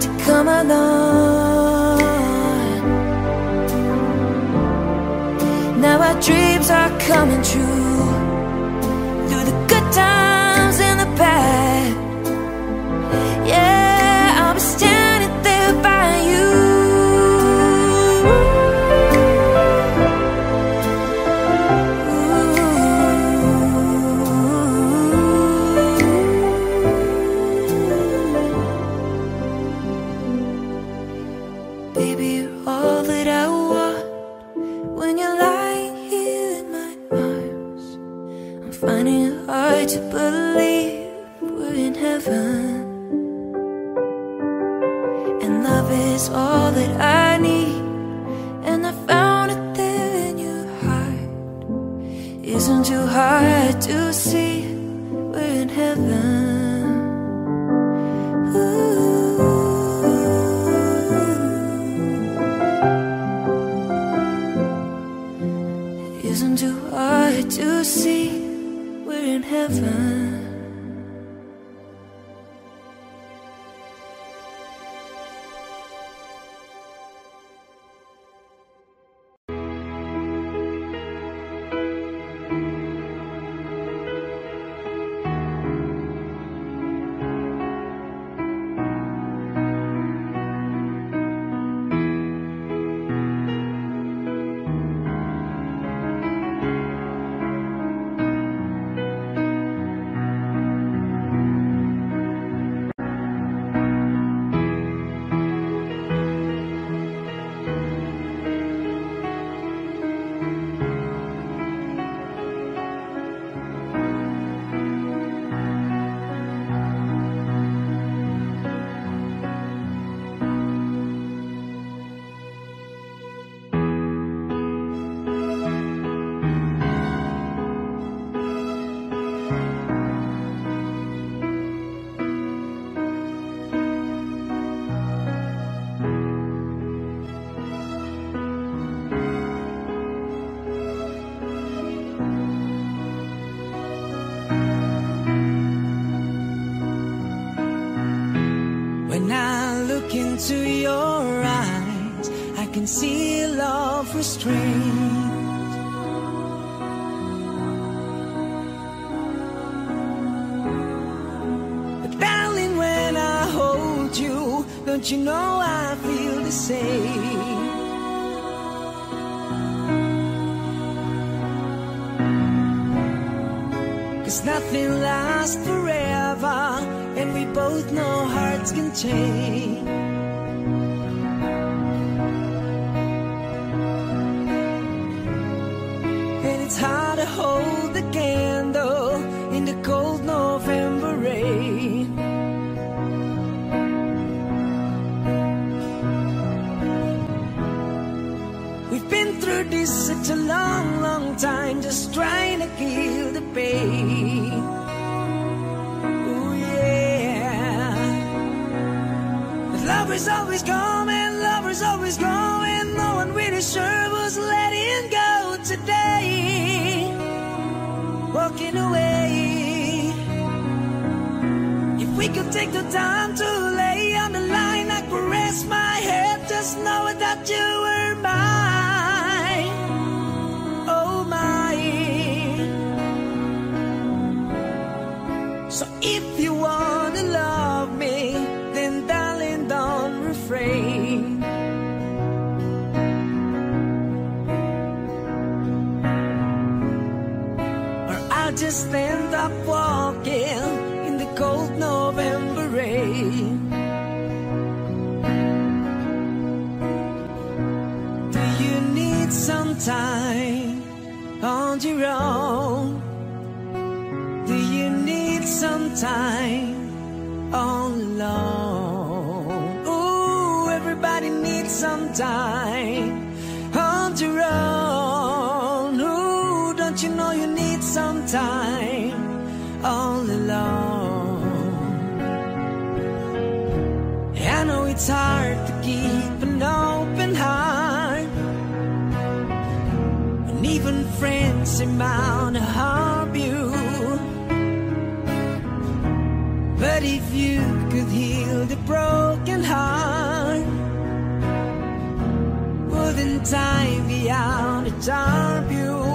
to come along. Now our dreams are coming true. look into your eyes, I can see love restrained. But darling, when I hold you, don't you know I feel the same? Cause nothing lasts forever, and we both know hearts can change. Such a long, long time, just trying to kill the pain. Oh yeah. But lovers always come and lovers always go, and no one really sure was letting go today. Walking away. If we could take the time to lay on the line, I rest my head, just knowing that you were mine. End up walking in the cold November rain. Do you need some time on your own? Do you need some time all alone? Ooh, everybody needs some time it's hard to keep an open heart. And even friends seem bound to harm you. But if you could heal the broken heart, wouldn't time be out to charm you?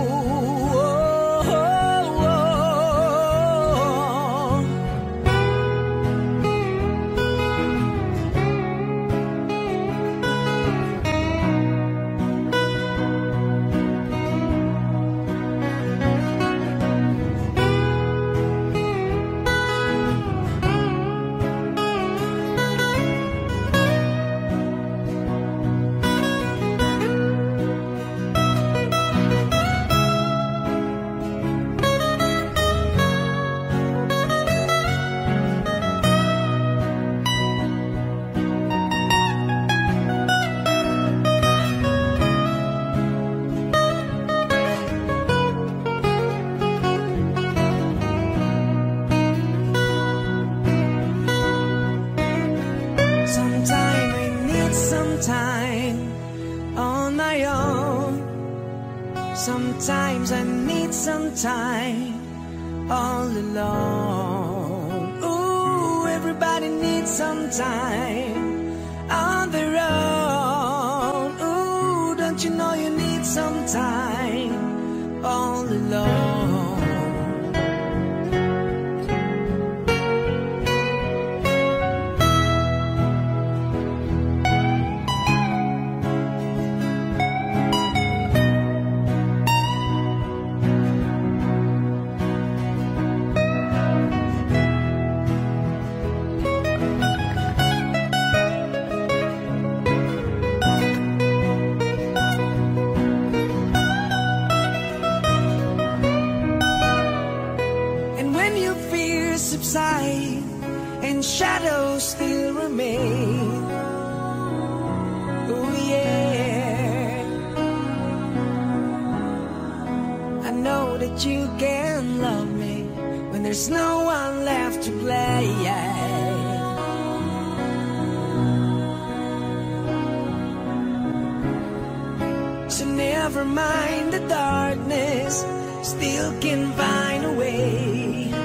Time all alone. Ooh, everybody needs some time that you can love me when there's no one left to play. So never mind the darkness, still can find a way.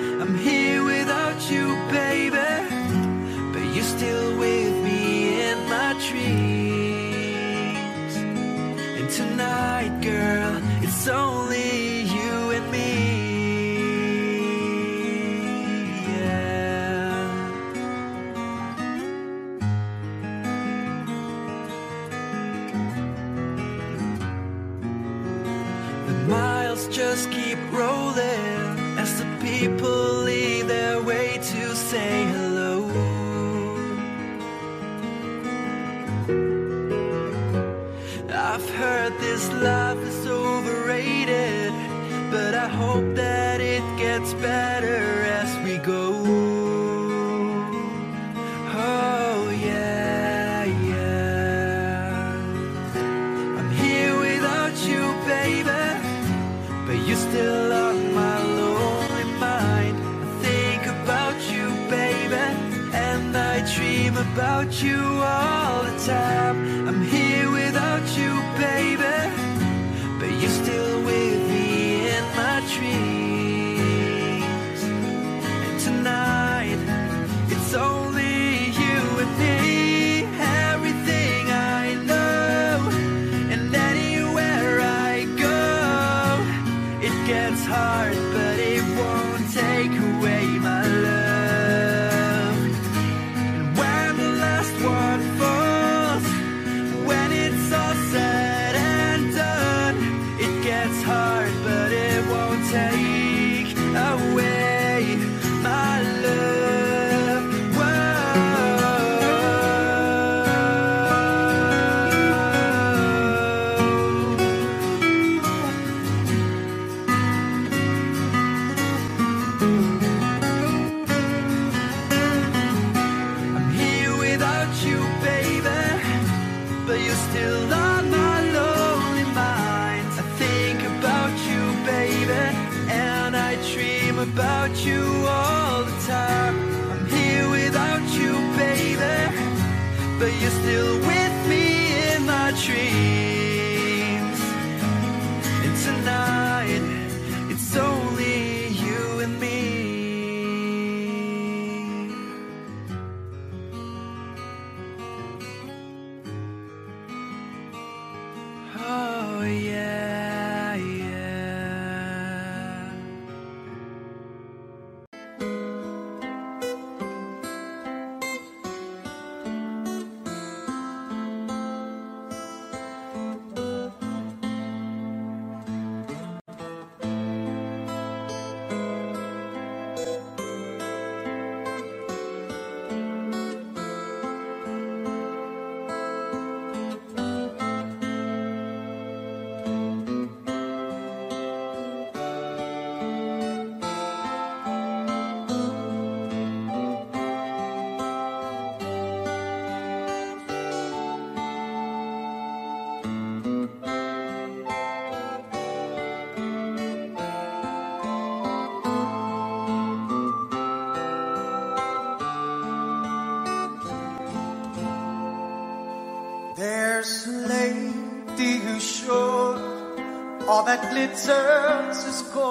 just keep rolling as the people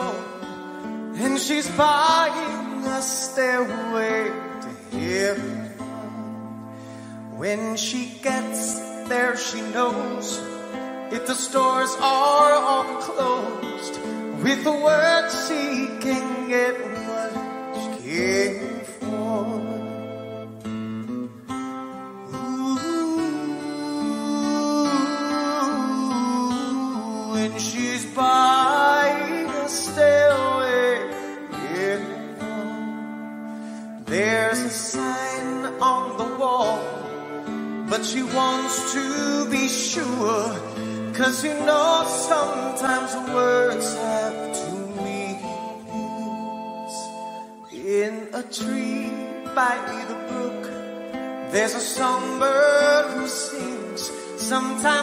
home. Sometimes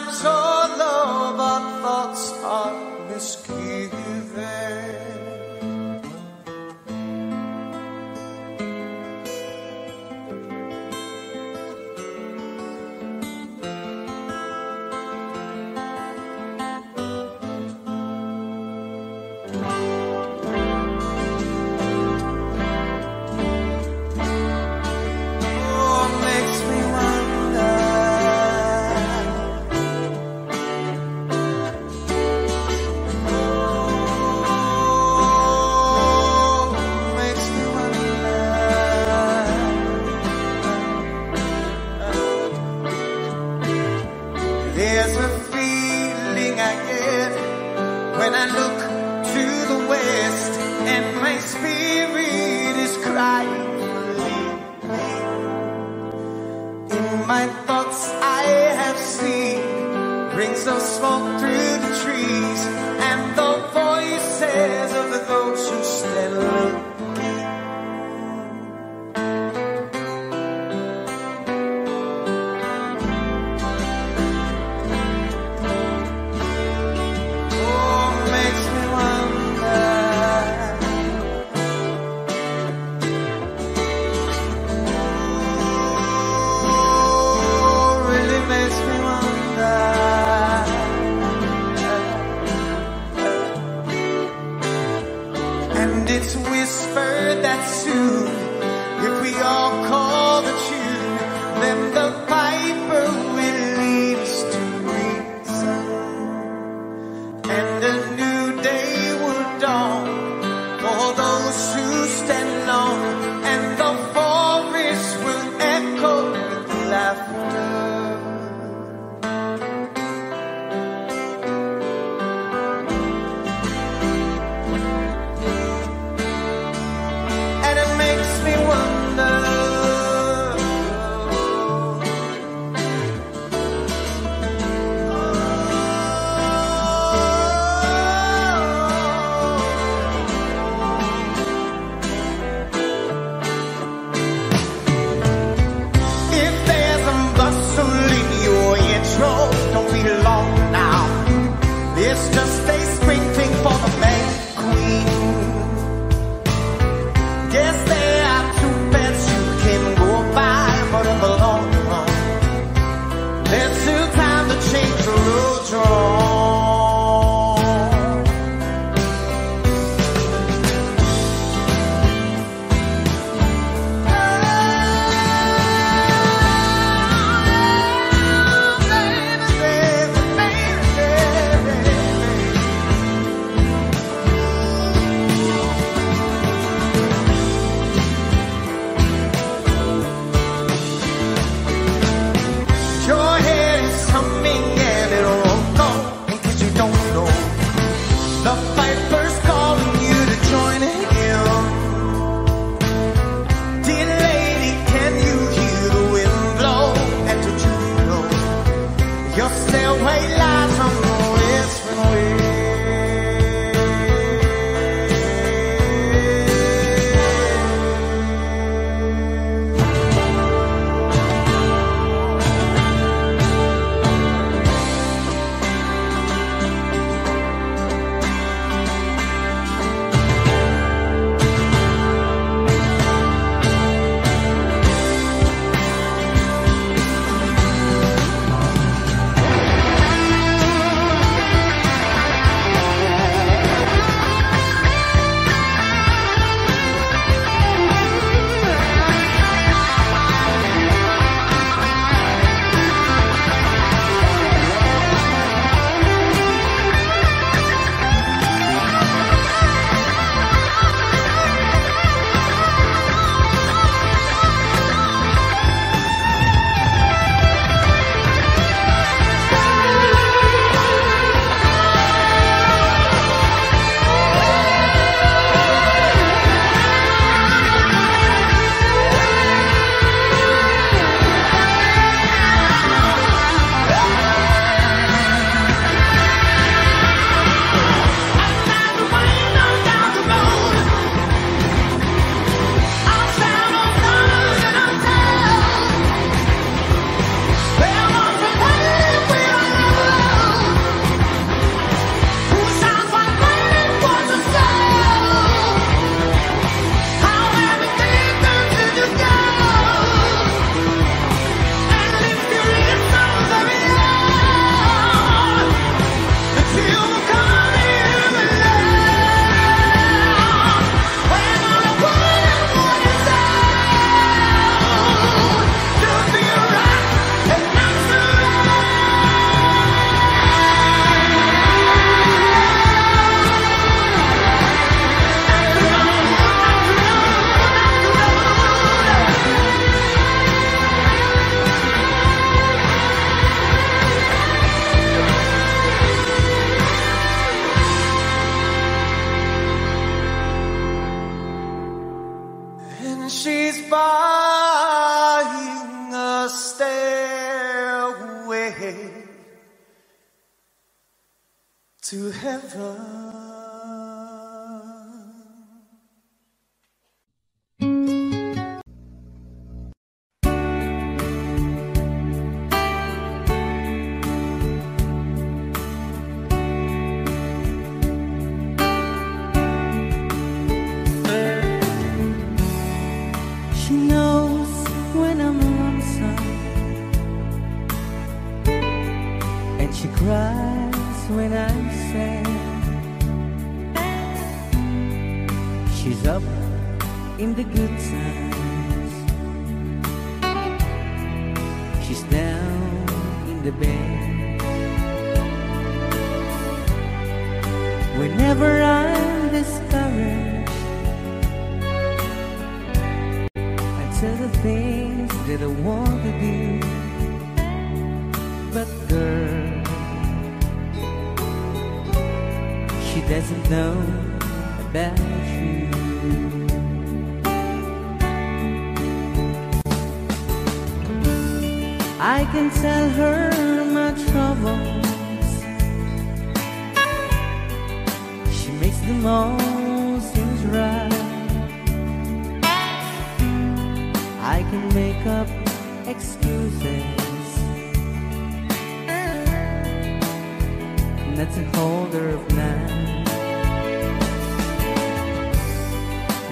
not to hold her of nine.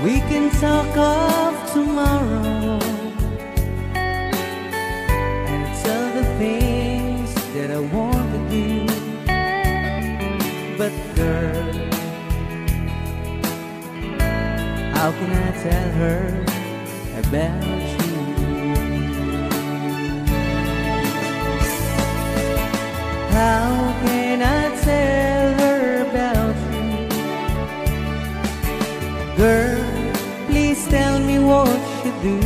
We can talk of tomorrow and tell the things that I want to do. But girl, how can I tell her about you? How can I her about you? Girl, please tell me what you do.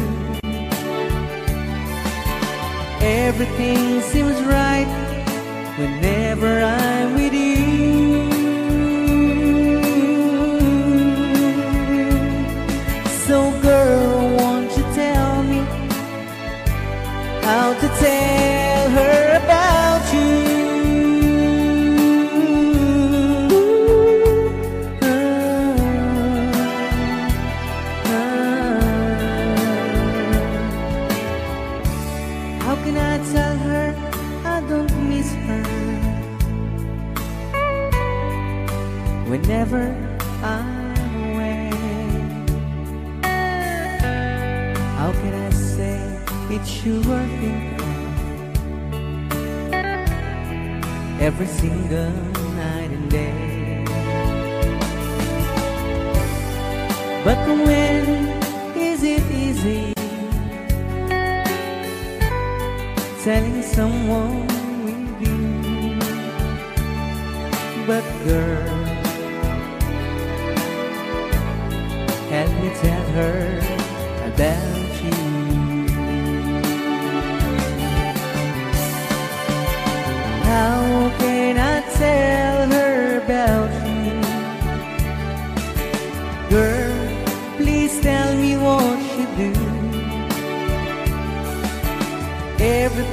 Everything seems right whenever I'm with you. Every single night and day? But when is it easy telling someone with you? But girl,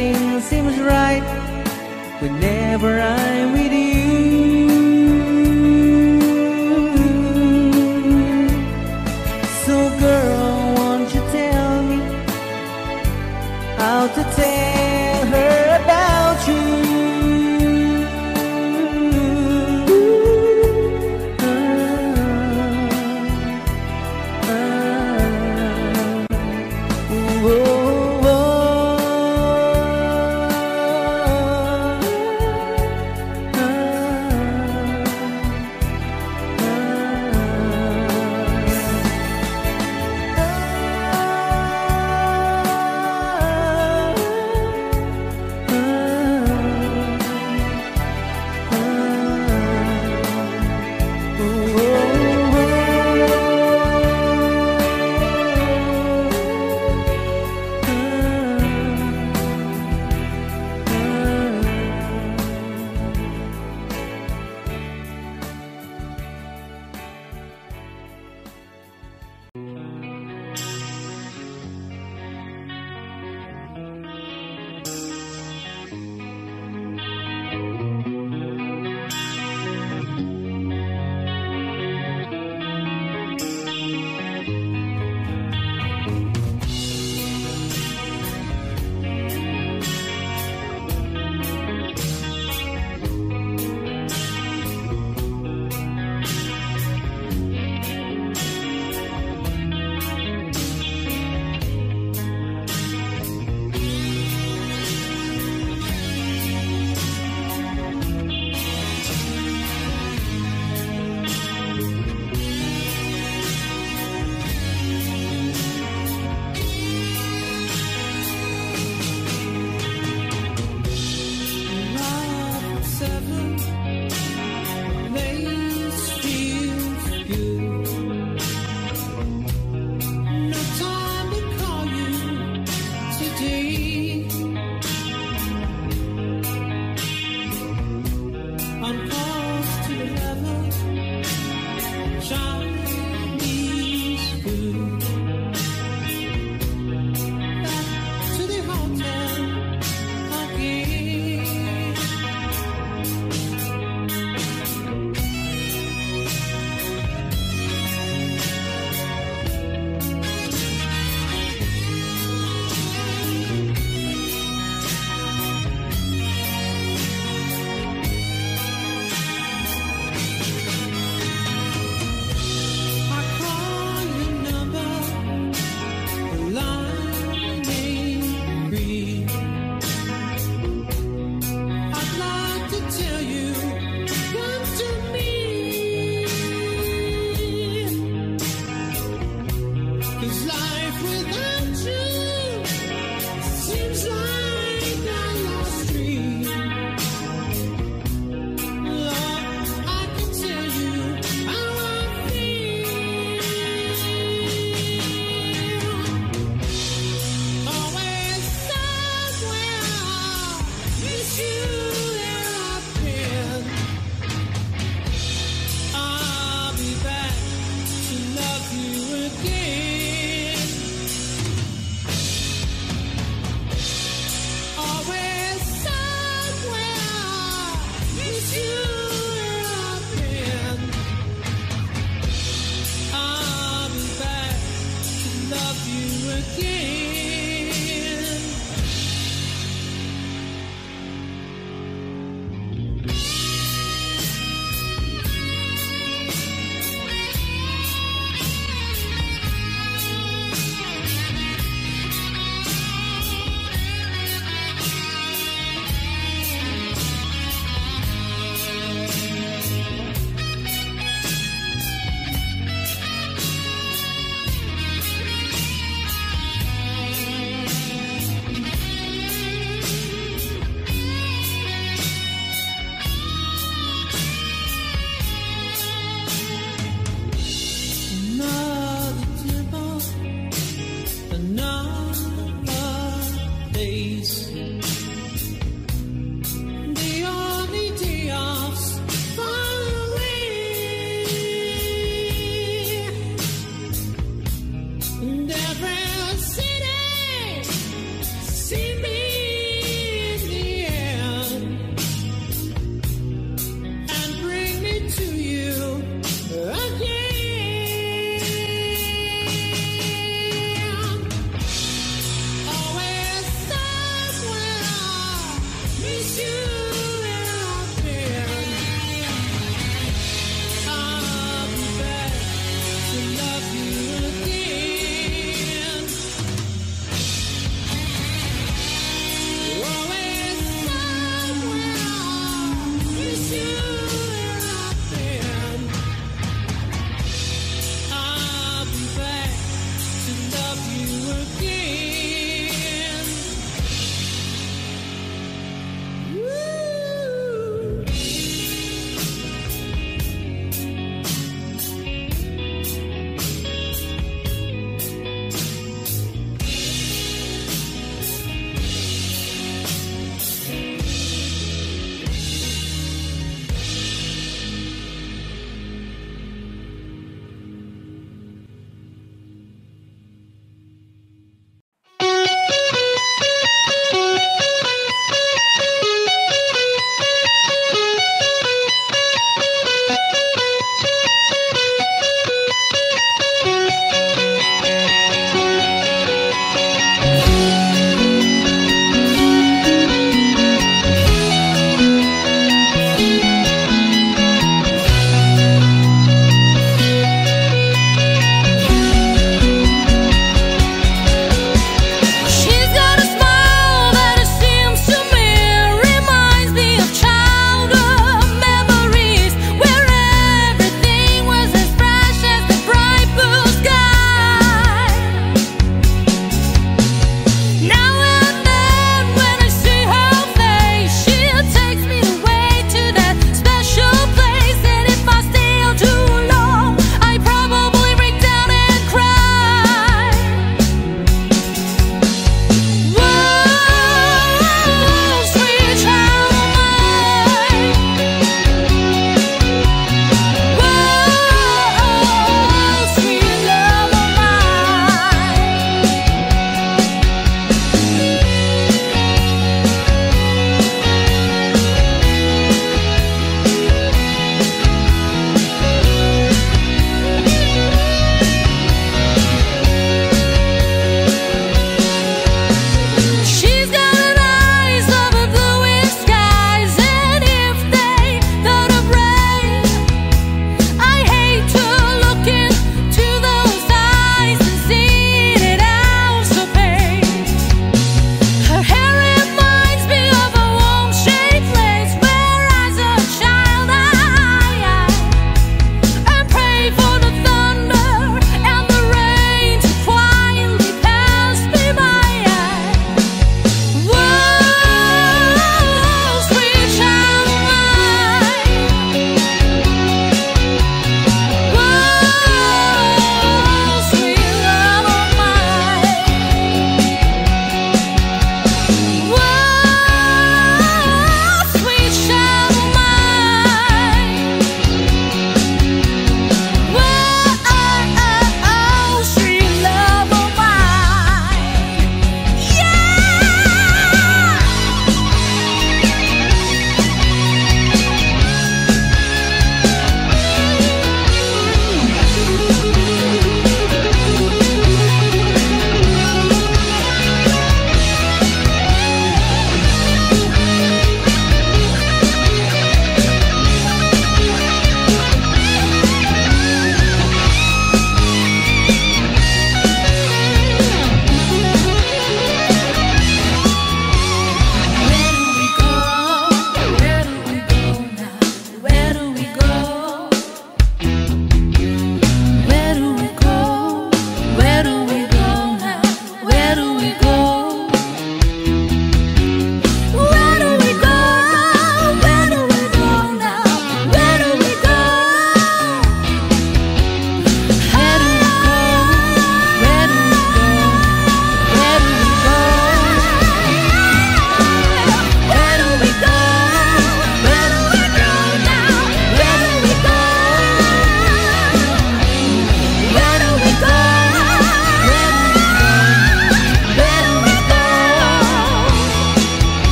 Everything seems right whenever I'm with you. So, girl, won't you tell me how to tell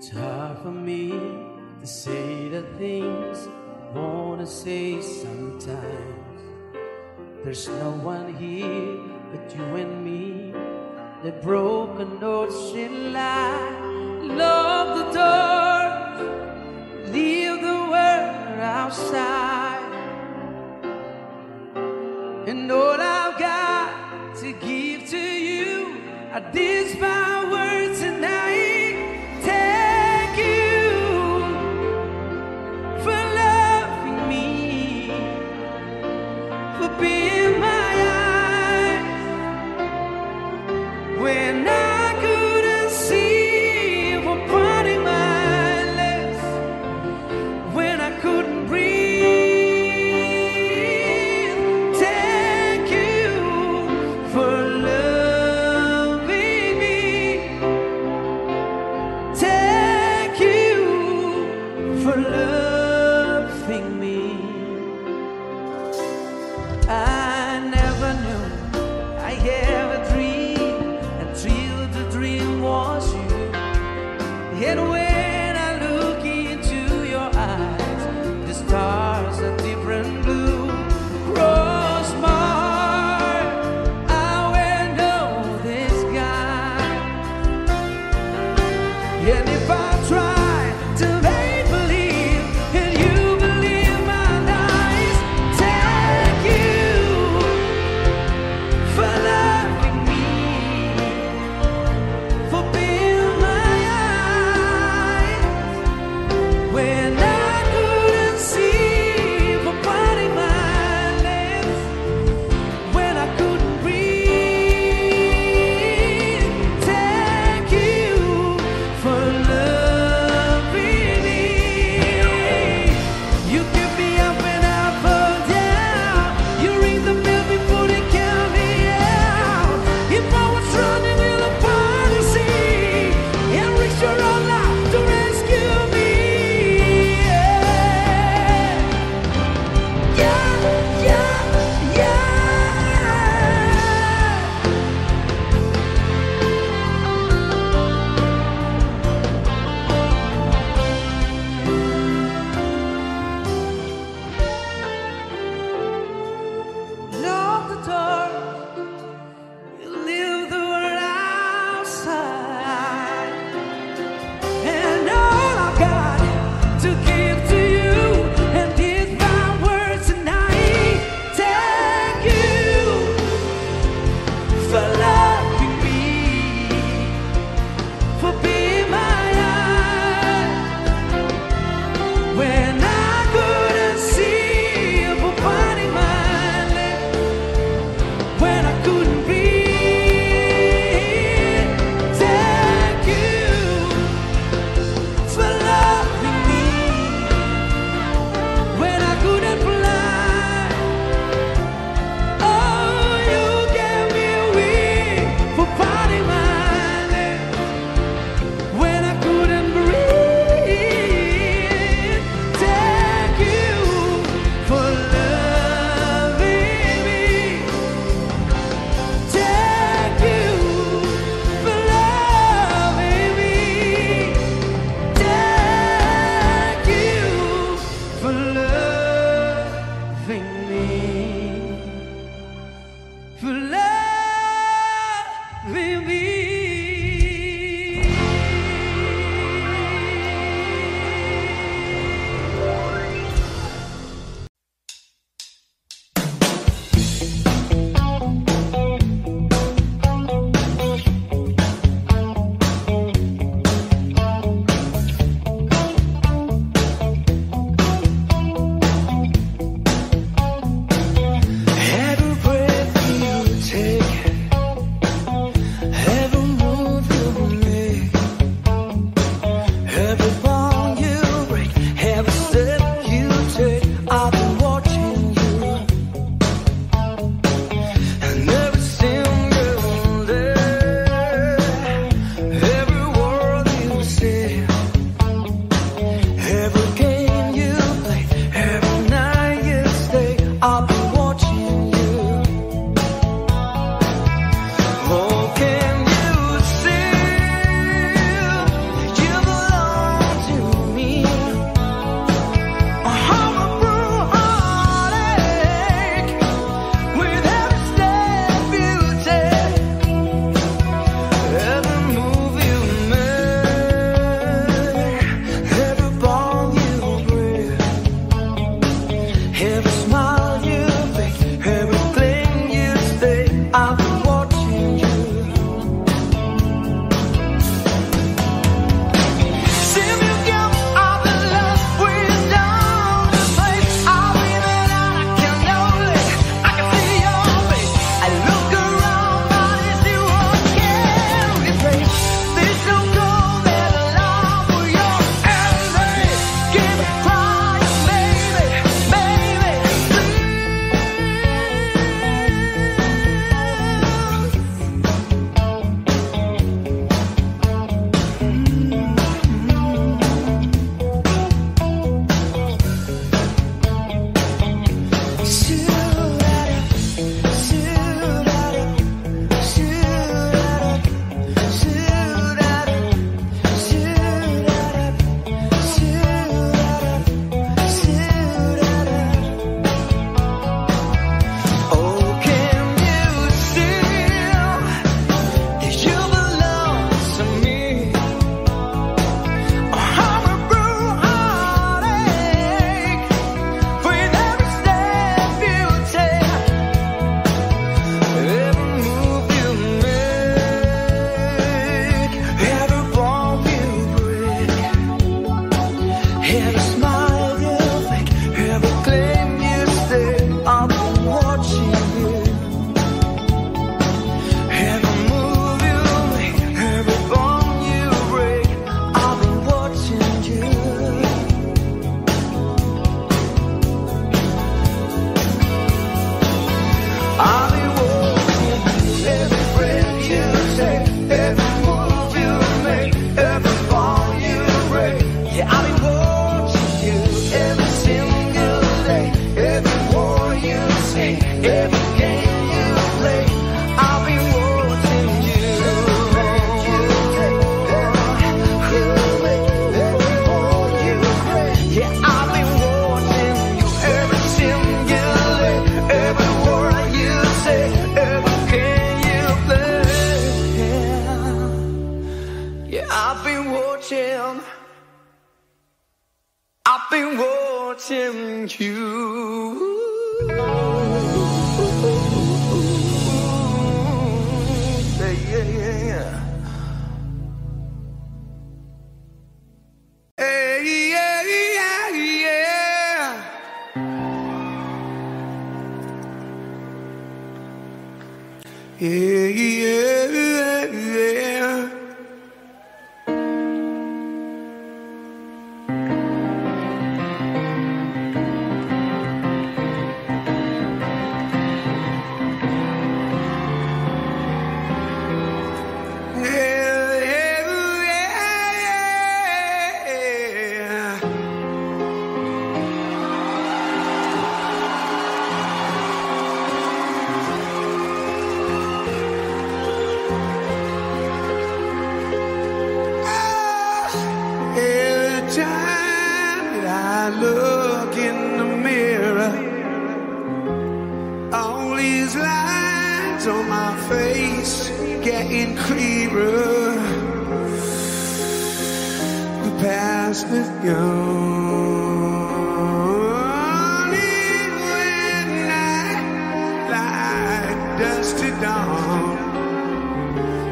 It's hard for me to say the things I wanna say sometimes. There's no one here but you and me. The broken notes in lie. Love the door, leave the world outside. And all I've got to give to you are these.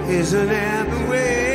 Isn't that way?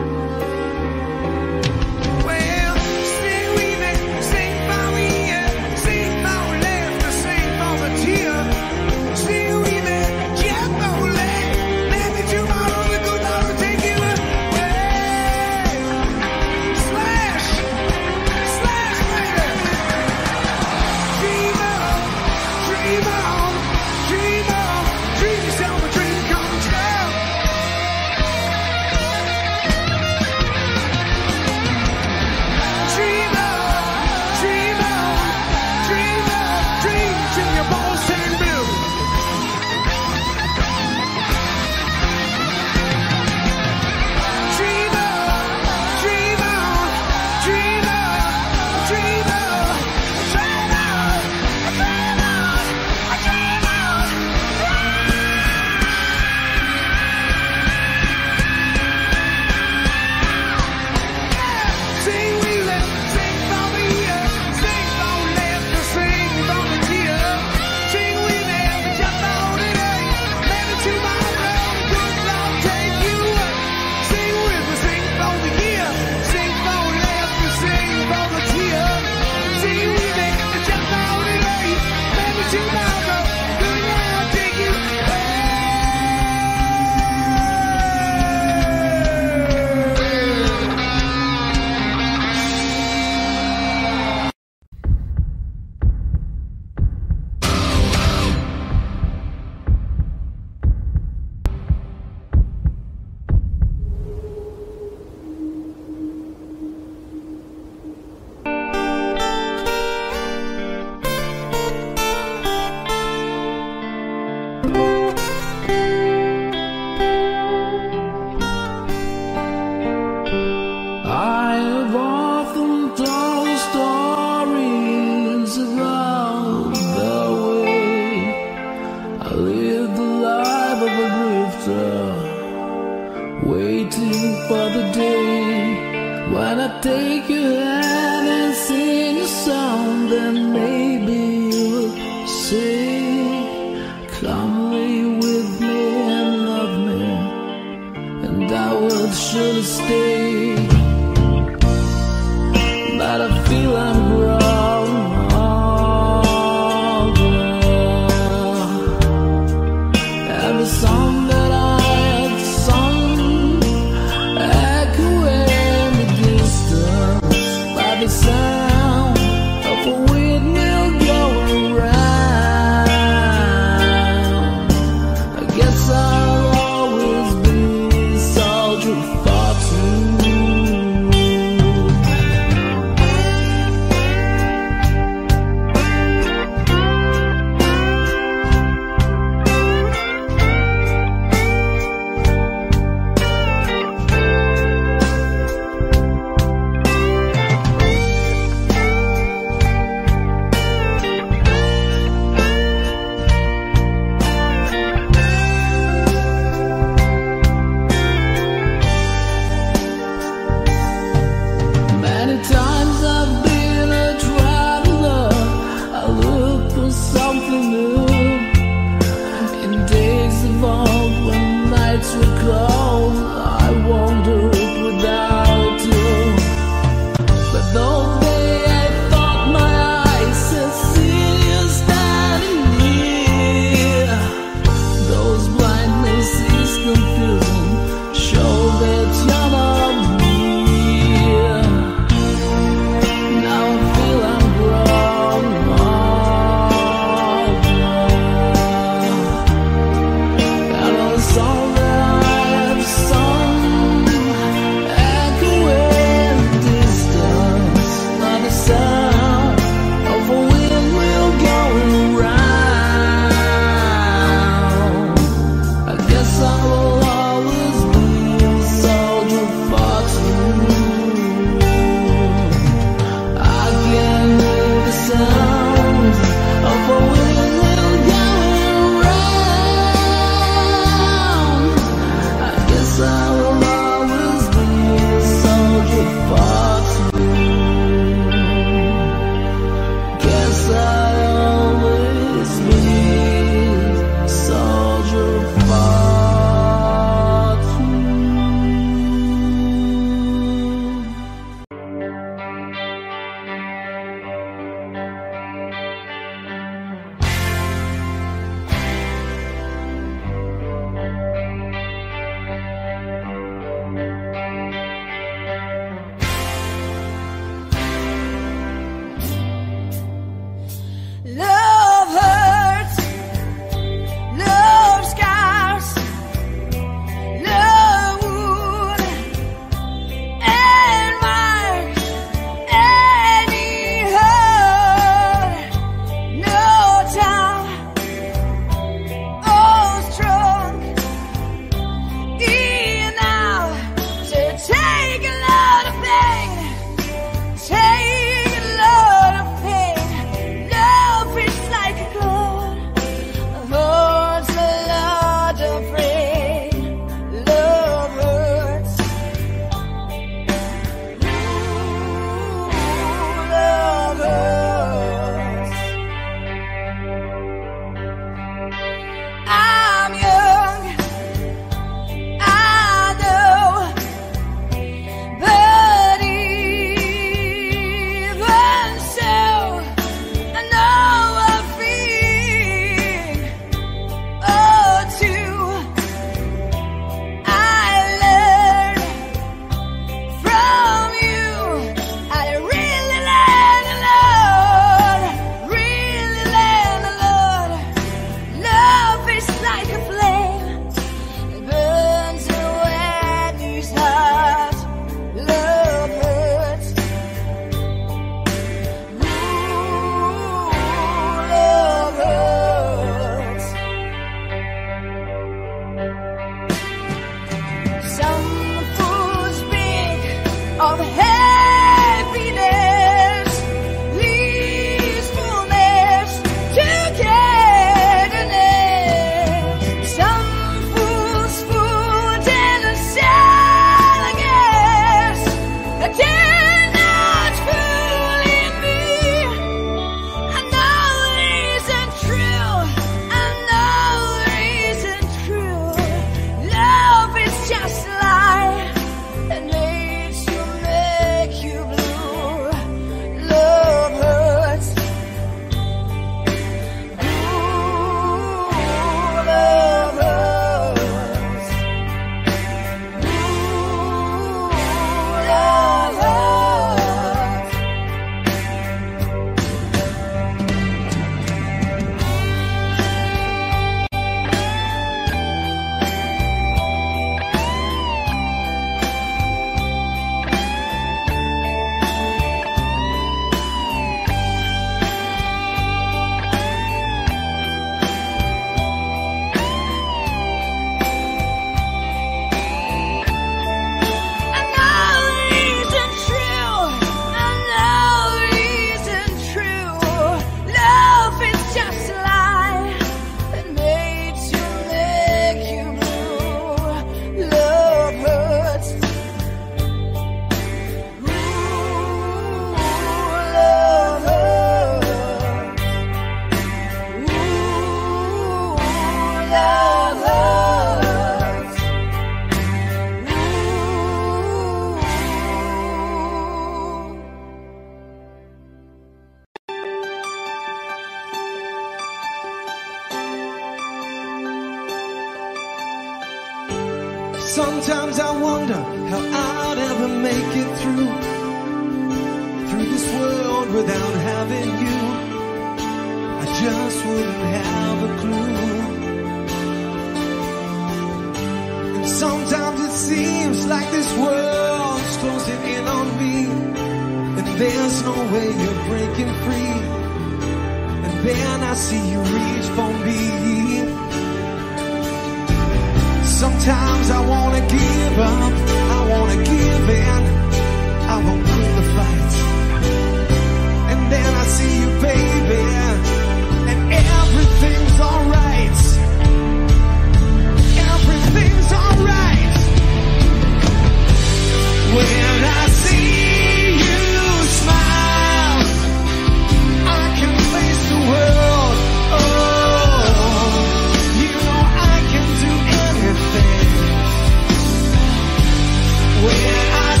I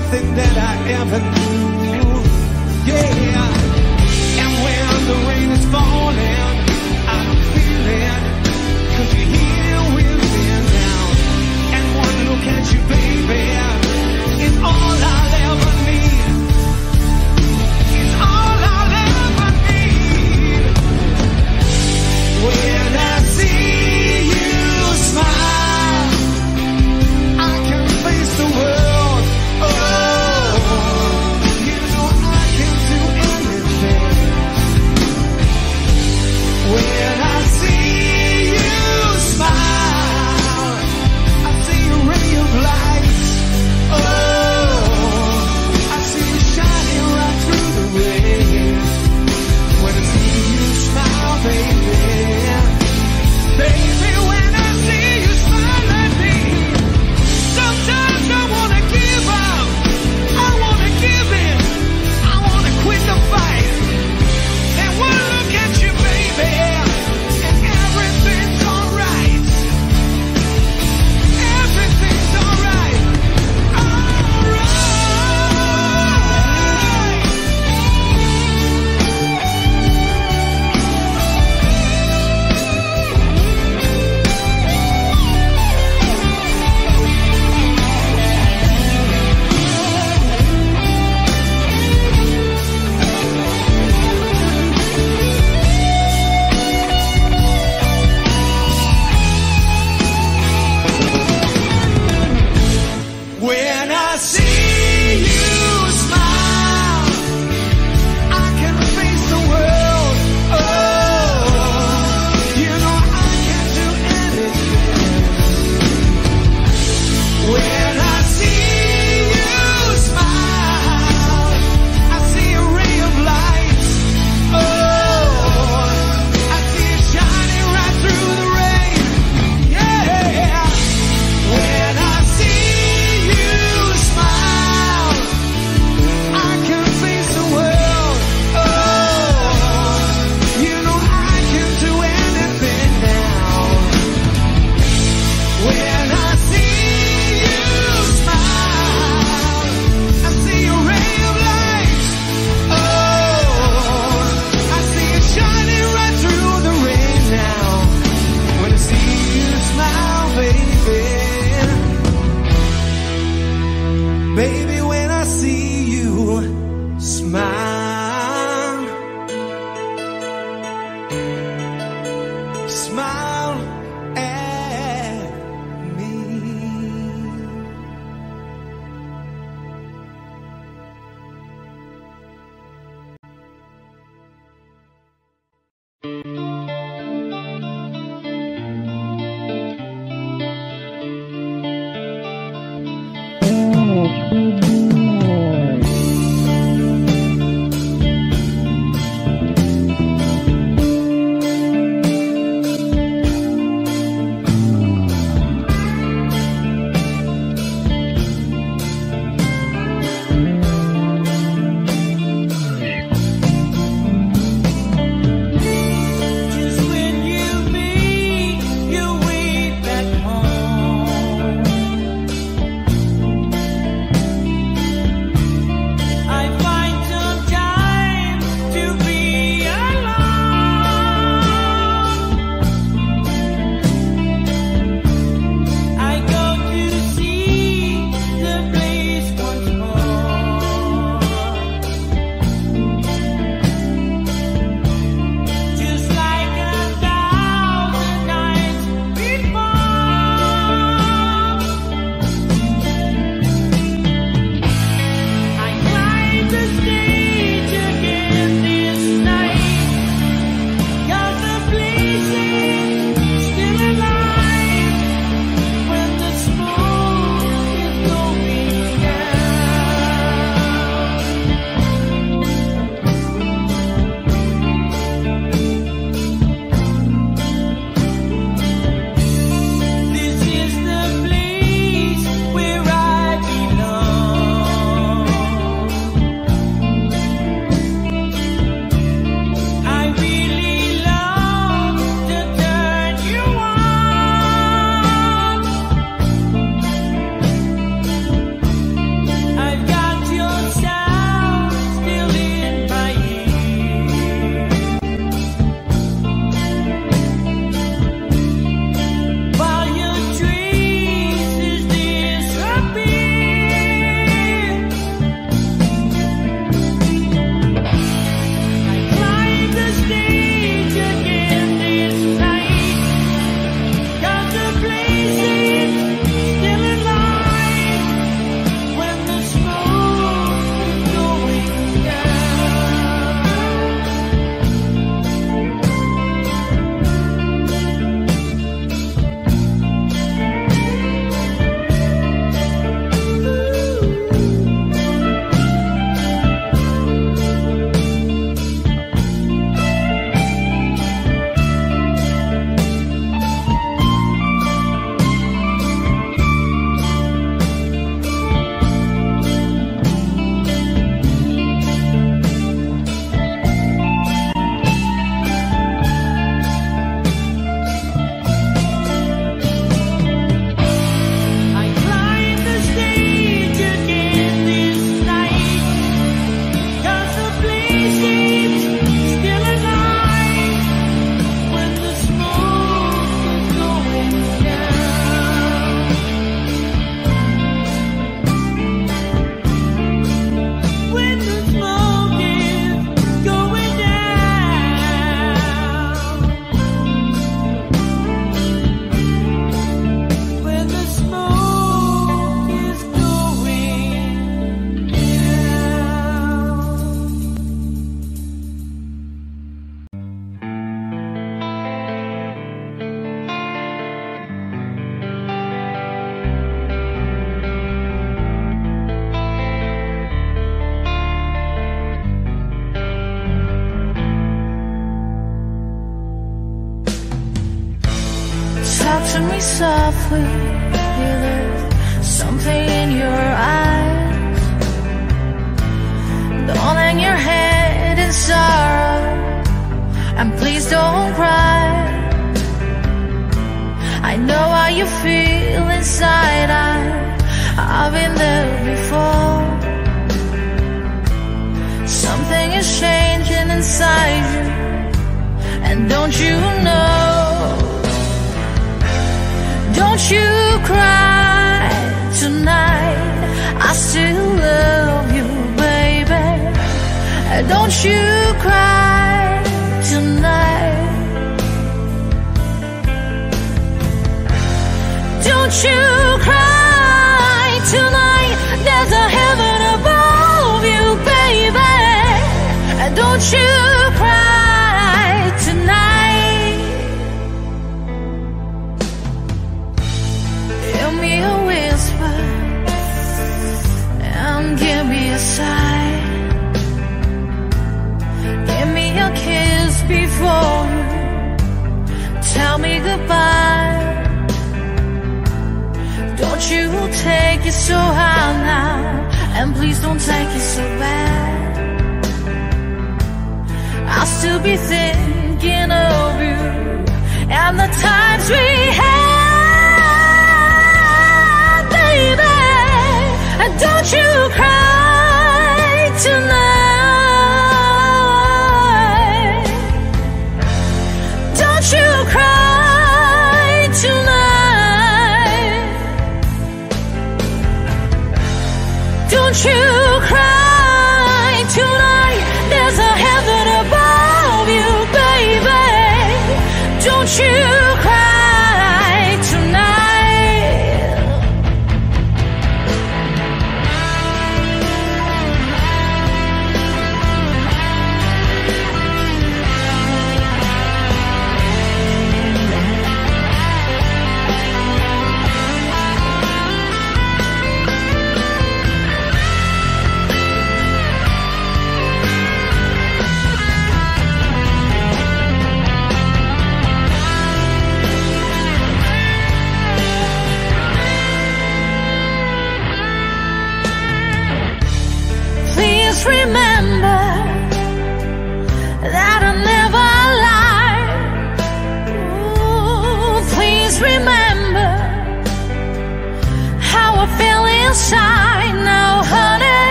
nothing that I ever knew. Yeah, and when the rain is falling, I'm feeling, cause you're here with me now. And one look at you, baby, is all I'll ever need. see.